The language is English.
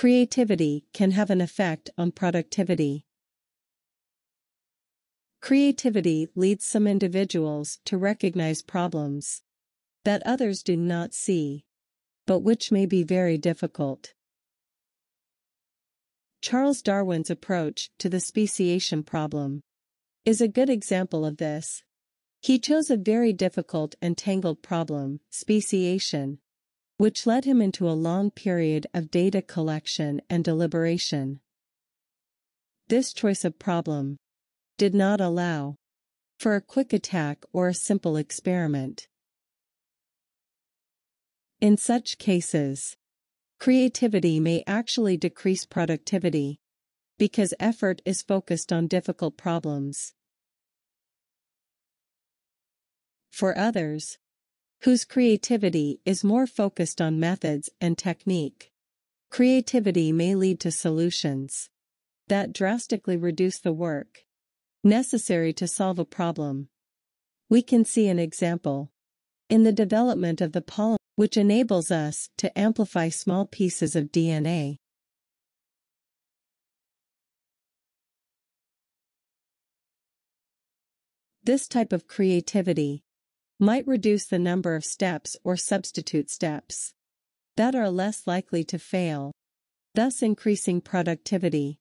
Creativity can have an effect on productivity. Creativity leads some individuals to recognize problems that others do not see, but which may be very difficult. Charles Darwin's approach to the speciation problem is a good example of this. He chose a very difficult and tangled problem, speciation, which led him into a long period of data collection and deliberation. This choice of problem did not allow for a quick attack or a simple experiment. In such cases, creativity may actually decrease productivity because effort is focused on difficult problems. For others, whose creativity is more focused on methods and technique, creativity may lead to solutions that drastically reduce the work necessary to solve a problem. We can see an example in the development of the polymer which enables us to amplify small pieces of DNA. This type of creativity might reduce the number of steps or substitute steps that are less likely to fail, thus increasing productivity.